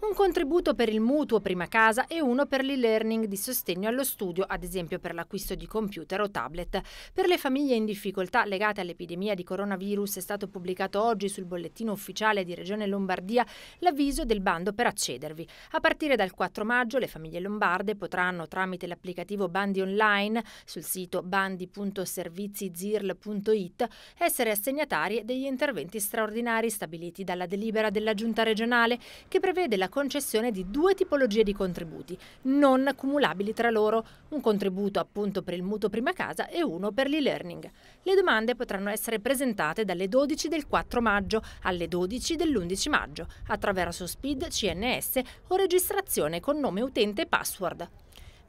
un contributo per il mutuo prima casa e uno per l'e-learning di sostegno allo studio, ad esempio per l'acquisto di computer o tablet. Per le famiglie in difficoltà legate all'epidemia di coronavirus è stato pubblicato oggi sul bollettino ufficiale di Regione Lombardia l'avviso del bando per accedervi. A partire dal 4 maggio le famiglie lombarde potranno tramite l'applicativo Bandi Online sul sito bandi.servizizirl.it essere assegnatarie degli interventi straordinari stabiliti dalla delibera della Giunta regionale che prevede la concessione di due tipologie di contributi, non cumulabili tra loro, un contributo appunto per il mutuo prima casa e uno per l'e-learning. Le domande potranno essere presentate dalle 12 del 4 maggio alle 12 dell'11 maggio attraverso SPID, CNS o registrazione con nome utente e password.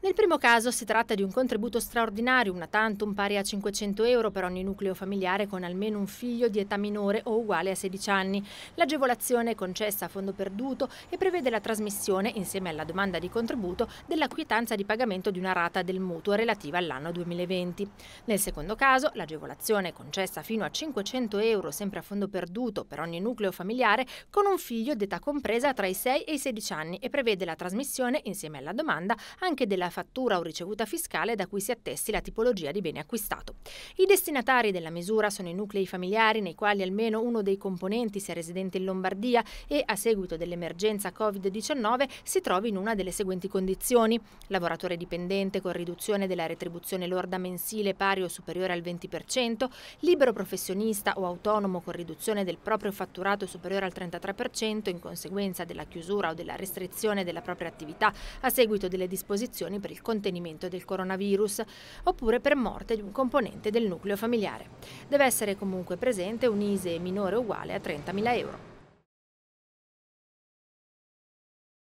Nel primo caso si tratta di un contributo straordinario, una tantum pari a 500 euro per ogni nucleo familiare con almeno un figlio di età minore o uguale a 16 anni. L'agevolazione è concessa a fondo perduto e prevede la trasmissione, insieme alla domanda di contributo, della quietanza di pagamento di una rata del mutuo relativa all'anno 2020. Nel secondo caso, l'agevolazione è concessa fino a 500 euro, sempre a fondo perduto, per ogni nucleo familiare con un figlio d'età compresa tra i 6 e i 16 anni e prevede la trasmissione, insieme alla domanda, anche della fattura o ricevuta fiscale da cui si attesti la tipologia di bene acquistato. I destinatari della misura sono i nuclei familiari nei quali almeno uno dei componenti sia residente in Lombardia e, a seguito dell'emergenza Covid-19, si trovi in una delle seguenti condizioni: lavoratore dipendente con riduzione della retribuzione lorda mensile pari o superiore al 20%, libero professionista o autonomo con riduzione del proprio fatturato superiore al 33% in conseguenza della chiusura o della restrizione della propria attività a seguito delle disposizioni per il contenimento del coronavirus oppure per morte di un componente del nucleo familiare. Deve essere comunque presente un ISE minore o uguale a 30.000 euro.